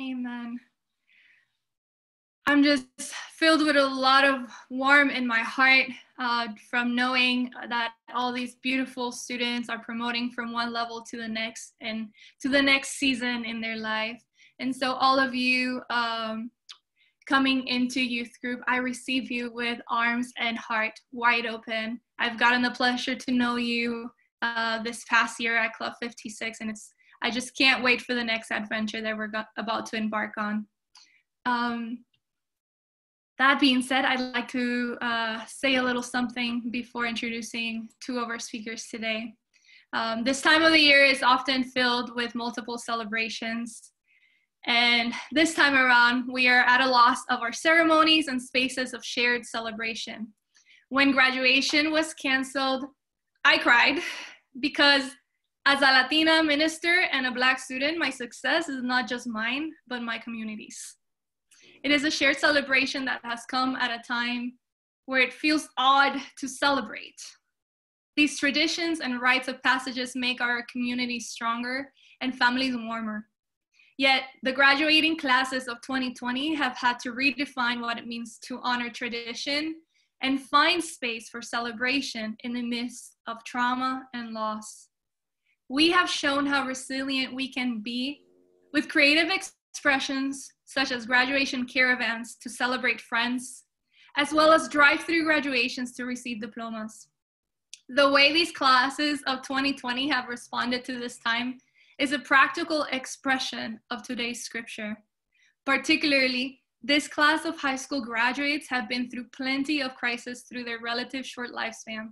Amen. I'm just filled with a lot of warmth in my heart uh, from knowing that all these beautiful students are promoting from one level to the next and to the next season in their life. And so, all of you um, coming into youth group, I receive you with arms and heart wide open. I've gotten the pleasure to know you uh, this past year at Club 56, and it's I just can't wait for the next adventure that we're go- about to embark on. Um, that being said, I'd like to uh, say a little something before introducing two of our speakers today. Um, this time of the year is often filled with multiple celebrations. And this time around, we are at a loss of our ceremonies and spaces of shared celebration. When graduation was canceled, I cried because as a Latina minister and a Black student, my success is not just mine, but my community's. It is a shared celebration that has come at a time where it feels odd to celebrate. These traditions and rites of passages make our communities stronger and families warmer. Yet, the graduating classes of 2020 have had to redefine what it means to honor tradition and find space for celebration in the midst of trauma and loss. We have shown how resilient we can be with creative expressions such as graduation caravans to celebrate friends, as well as drive through graduations to receive diplomas. The way these classes of 2020 have responded to this time is a practical expression of today's scripture. Particularly, this class of high school graduates have been through plenty of crises through their relative short lifespan.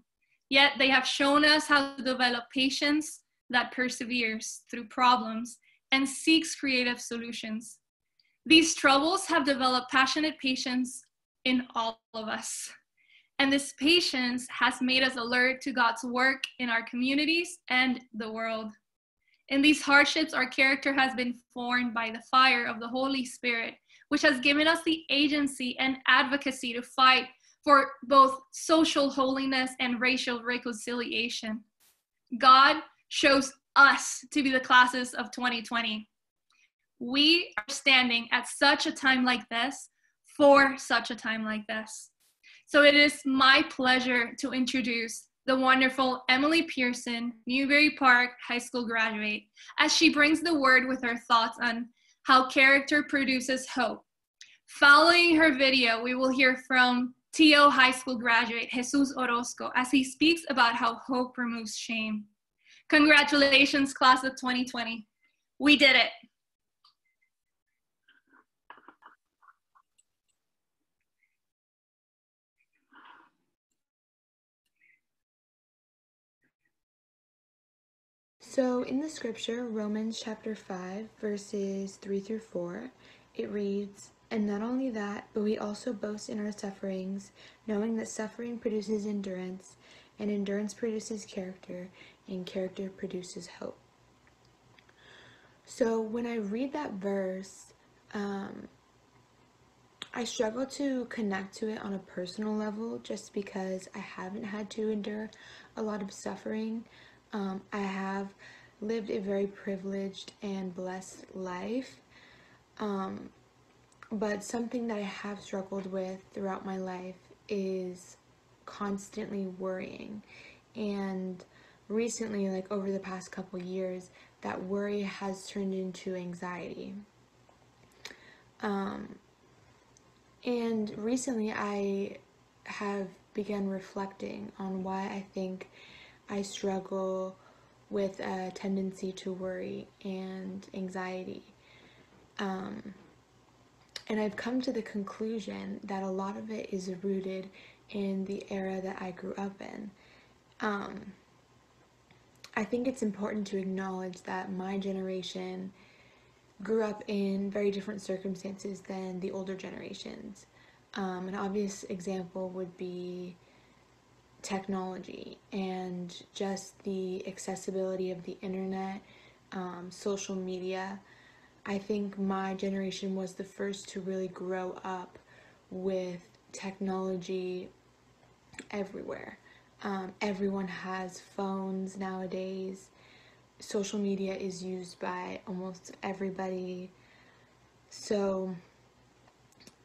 Yet they have shown us how to develop patience that perseveres through problems and seeks creative solutions. These troubles have developed passionate patience in all of us. And this patience has made us alert to God's work in our communities and the world. In these hardships, our character has been formed by the fire of the Holy Spirit, which has given us the agency and advocacy to fight for both social holiness and racial reconciliation. God shows us to be the classes of 2020. We are standing at such a time like this for such a time like this. So it is my pleasure to introduce the wonderful Emily Peirson, Newbury Park High School graduate, as she brings the word with her thoughts on how character produces hope. Following her video, we will hear from TO High School graduate Jesus Orozco as he speaks about how hope removes shame. Congratulations, class of 2020. We did it. So, in the scripture, Romans chapter 5, verses 3 through 4, it reads, And not only that, but we also boast in our sufferings, knowing that suffering produces endurance, and endurance produces character, and character produces hope. So, when I read that verse, um, I struggle to connect to it on a personal level just because I haven't had to endure a lot of suffering. Um, I have lived a very privileged and blessed life. Um, but something that I have struggled with throughout my life is constantly worrying. And recently, like over the past couple years, that worry has turned into anxiety. Um, and recently, I have begun reflecting on why I think I struggle with a tendency to worry and anxiety. Um, and I've come to the conclusion that a lot of it is rooted in the era that I grew up in. Um, I think it's important to acknowledge that my generation grew up in very different circumstances than the older generations. Um, an obvious example would be technology and just the accessibility of the internet, um, social media. I think my generation was the first to really grow up with technology everywhere. Um, everyone has phones nowadays. Social media is used by almost everybody. So,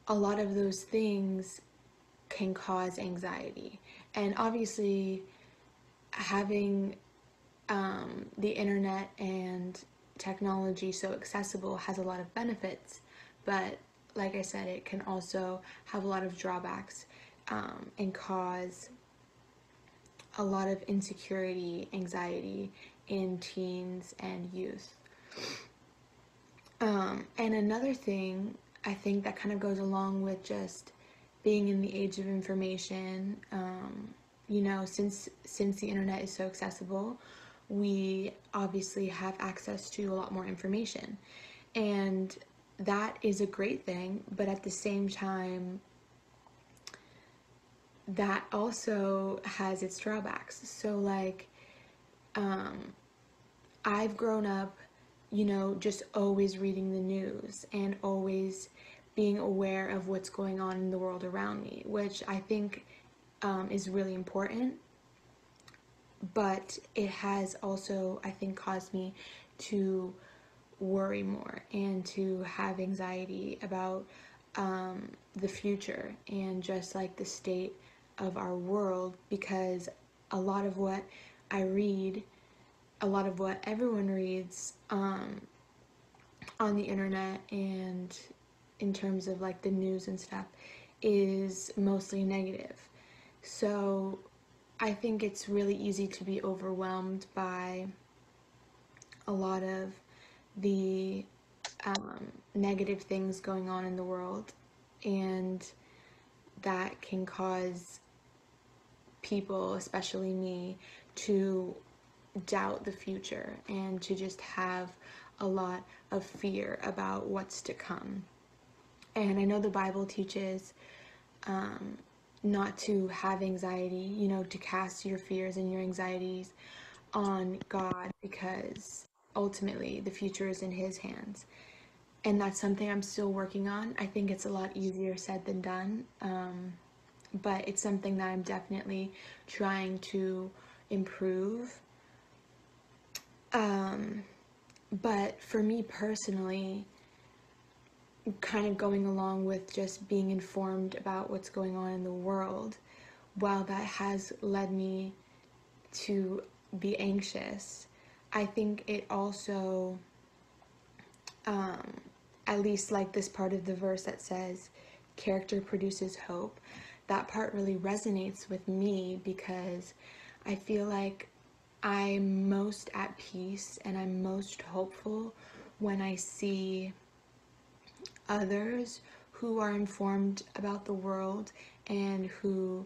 a lot of those things can cause anxiety. And obviously, having um, the internet and technology so accessible has a lot of benefits, but like I said, it can also have a lot of drawbacks um, and cause a lot of insecurity, anxiety in teens and youth. Um, and another thing I think that kind of goes along with just being in the age of information. Um, you know, since since the internet is so accessible, we obviously have access to a lot more information, and that is a great thing. But at the same time, that also has its drawbacks. So, like, um, I've grown up, you know, just always reading the news and always being aware of what's going on in the world around me, which I think um, is really important. But it has also, I think, caused me to worry more and to have anxiety about um, the future and just like the state of our world because a lot of what I read, a lot of what everyone reads um, on the internet and in terms of like the news and stuff is mostly negative. So I think it's really easy to be overwhelmed by a lot of the um, negative things going on in the world, and that can cause people, especially me, to doubt the future and to just have a lot of fear about what's to come. And I know the Bible teaches um, not to have anxiety, you know, to cast your fears and your anxieties on God because ultimately the future is in His hands. And that's something I'm still working on. I think it's a lot easier said than done. Um, but it's something that I'm definitely trying to improve. Um, but for me personally, kind of going along with just being informed about what's going on in the world, while that has led me to be anxious, I think it also, um, at least like this part of the verse that says, character produces hope that part really resonates with me because I feel like I'm most at peace and I'm most hopeful when I see others who are informed about the world and who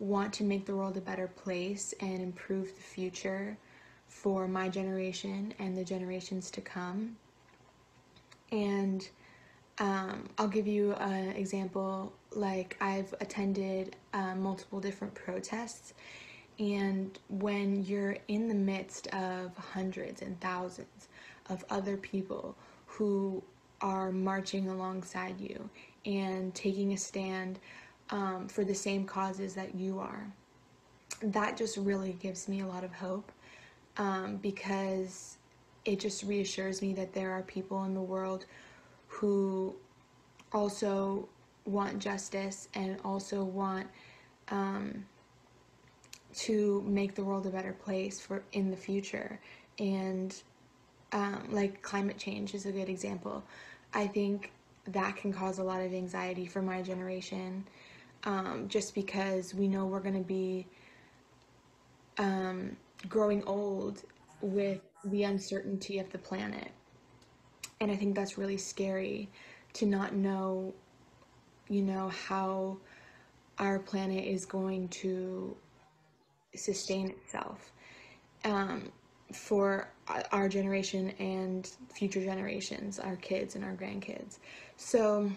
want to make the world a better place and improve the future for my generation and the generations to come. And um, I'll give you an example. Like, I've attended uh, multiple different protests, and when you're in the midst of hundreds and thousands of other people who are marching alongside you and taking a stand um, for the same causes that you are, that just really gives me a lot of hope um, because it just reassures me that there are people in the world who also want justice and also want um, to make the world a better place for in the future. And um, like climate change is a good example. I think that can cause a lot of anxiety for my generation um, just because we know we're going to be um, growing old with the uncertainty of the planet and I think that's really scary to not know, you know, how our planet is going to sustain itself um, for our generation and future generations, our kids and our grandkids. So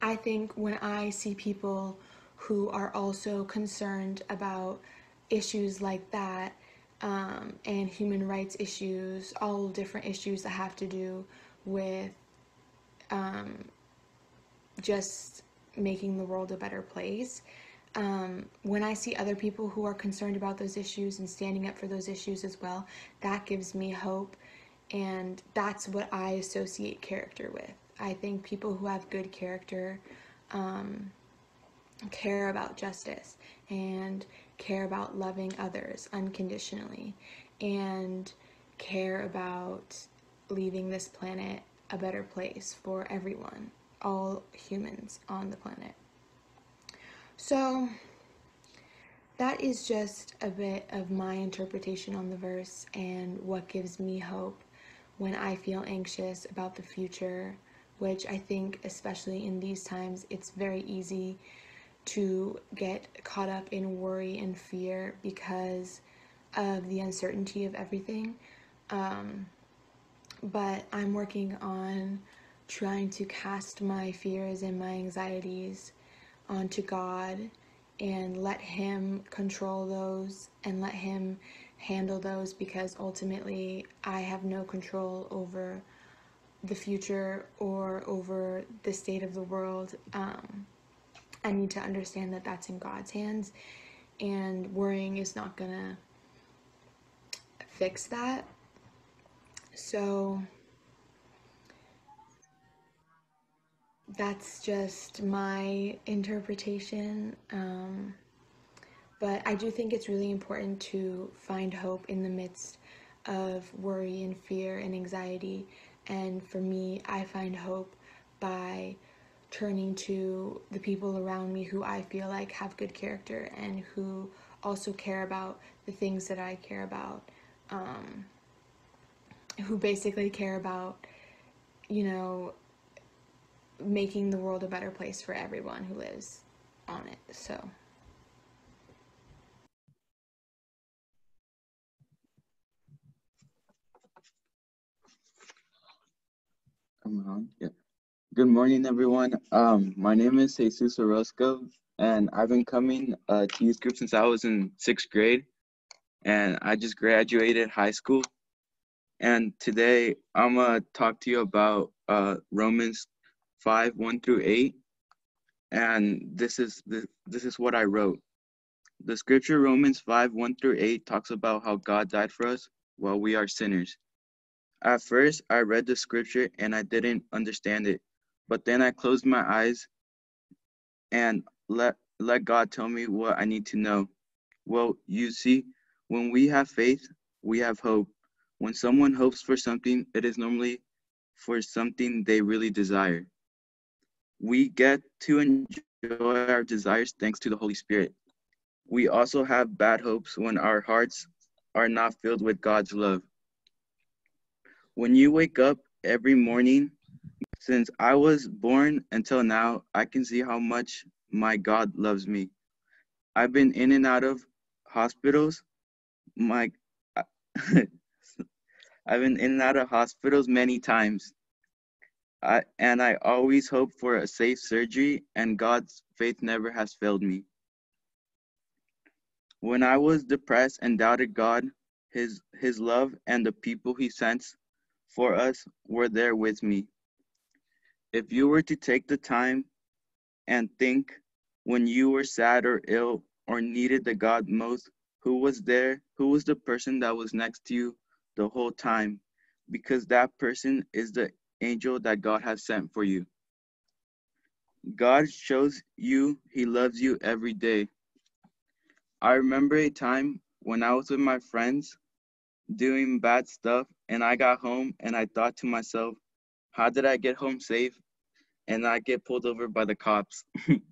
I think when I see people who are also concerned about issues like that, and human rights issues, all different issues that have to do with um, just making the world a better place. Um, when I see other people who are concerned about those issues and standing up for those issues as well, that gives me hope, and that's what I associate character with. I think people who have good character um, care about justice and care about loving others unconditionally and care about leaving this planet a better place for everyone, all humans on the planet. So, that is just a bit of my interpretation on the verse and what gives me hope when I feel anxious about the future, which I think, especially in these times, it's very easy to get caught up in worry and fear because of the uncertainty of everything. Um, but I'm working on trying to cast my fears and my anxieties onto God and let Him control those and let Him handle those because ultimately I have no control over the future or over the state of the world. Um, I need to understand that that's in God's hands, and worrying is not gonna fix that. So that's just my interpretation. Um, but I do think it's really important to find hope in the midst of worry and fear and anxiety. And for me, I find hope by turning to the people around me who I feel like have good character and who also care about the things that I care about. Um, who basically care about, you know, making the world a better place for everyone who lives on it. So. Come on. Yeah. Good morning, everyone. Um, my name is Jesus Orozco, and I've been coming uh, to youth group since I was in sixth grade, and I just graduated high school. And today I'm gonna talk to you about uh, Romans 5, 1 through 8. And this is the, this is what I wrote. The scripture Romans 5, 1 through 8 talks about how God died for us while we are sinners. At first, I read the scripture and I didn't understand it. But then I closed my eyes and let, let God tell me what I need to know. Well, you see, when we have faith, we have hope. When someone hopes for something, it is normally for something they really desire we get to enjoy our desires thanks to the Holy Spirit. We also have bad hopes when our hearts are not filled with God's love. When you wake up every morning, since I was born until now, I can see how much my God loves me. I've been in and out of hospitals. My I've been in and out of hospitals many times. I, and I always hope for a safe surgery, and God's faith never has failed me. When I was depressed and doubted God, his, his love and the people he sent for us were there with me. If you were to take the time and think when you were sad or ill or needed the God most, who was there? Who was the person that was next to you the whole time? Because that person is the angel that God has sent for you. God shows you he loves you every day. I remember a time when I was with my friends doing bad stuff and I got home and I thought to myself, how did I get home safe and I get pulled over by the cops?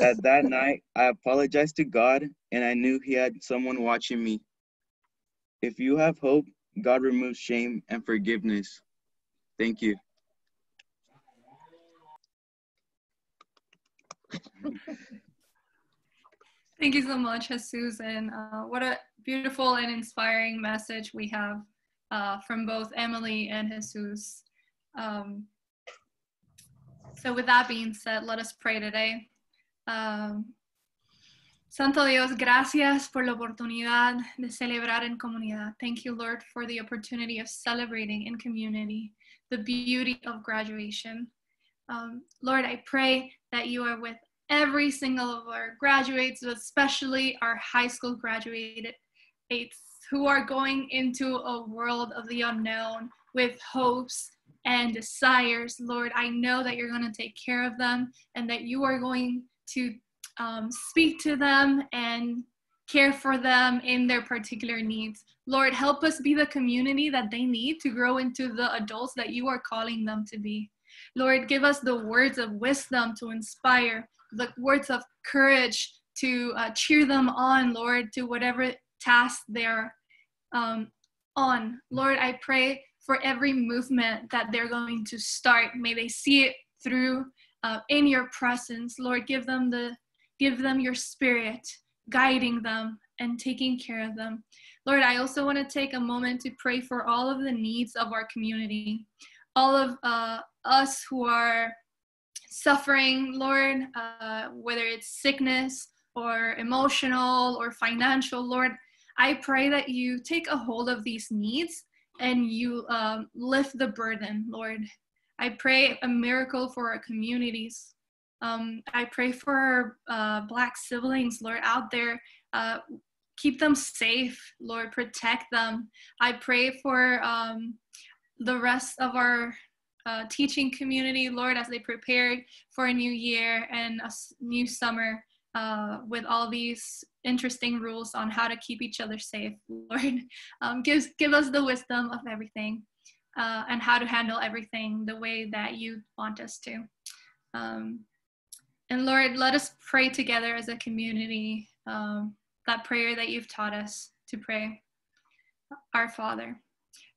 At that night, I apologized to God and I knew he had someone watching me. If you have hope, God removes shame and forgiveness. Thank you. Thank you so much, Jesus. And uh, what a beautiful and inspiring message we have uh, from both Emily and Jesus. Um, so, with that being said, let us pray today. Um, Santo Dios, gracias por la oportunidad de celebrar en comunidad. Thank you, Lord, for the opportunity of celebrating in community the beauty of graduation. Um, Lord, I pray that you are with every single of our graduates, especially our high school graduates who are going into a world of the unknown with hopes and desires. Lord, I know that you're going to take care of them and that you are going to um, speak to them and care for them in their particular needs. Lord, help us be the community that they need to grow into the adults that you are calling them to be. Lord, give us the words of wisdom to inspire, the words of courage to uh, cheer them on, Lord, to whatever task they're um, on. Lord, I pray for every movement that they're going to start. May they see it through uh, in your presence. Lord, give them the give them your spirit, guiding them and taking care of them. Lord, I also want to take a moment to pray for all of the needs of our community, all of uh, us who are suffering, Lord, uh, whether it's sickness or emotional or financial, Lord. I pray that you take a hold of these needs and you um, lift the burden, Lord. I pray a miracle for our communities. Um, I pray for our uh, Black siblings, Lord, out there. Uh, keep them safe, Lord. Protect them. I pray for um, the rest of our uh, teaching community, Lord, as they prepared for a new year and a new summer uh, with all these interesting rules on how to keep each other safe. Lord, um, give, give us the wisdom of everything uh, and how to handle everything the way that you want us to. Um, and Lord, let us pray together as a community um, that prayer that you've taught us to pray. Our Father,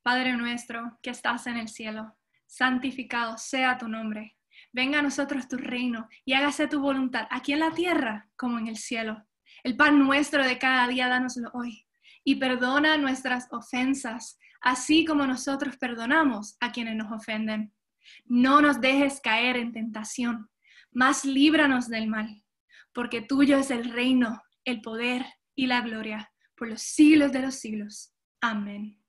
Padre nuestro que estás en el cielo, santificado sea tu nombre. Venga a nosotros tu reino y hágase tu voluntad aquí en la tierra como en el cielo. El pan nuestro de cada día, dánoslo hoy. Y perdona nuestras ofensas, así como nosotros perdonamos a quienes nos ofenden. No nos dejes caer en tentación, mas líbranos del mal, porque tuyo es el reino, el poder y la gloria por los siglos de los siglos. Amén.